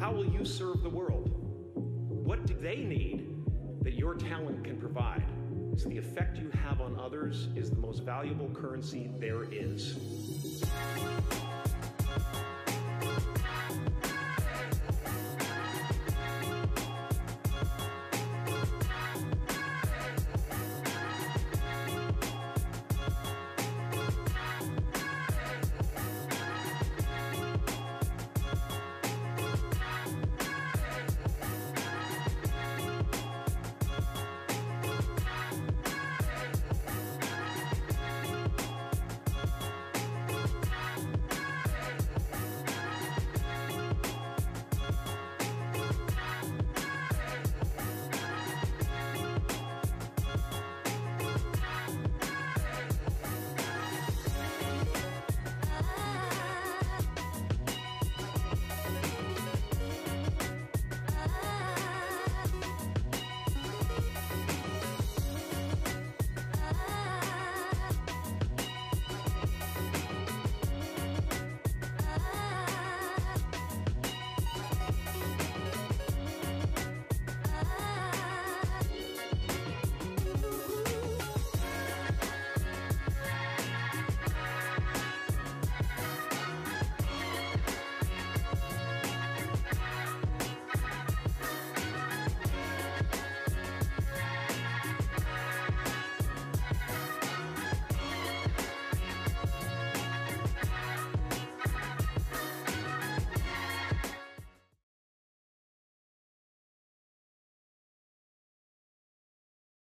How will you serve the world? What do they need that your talent can provide? So the effect you have on others is the most valuable currency there is.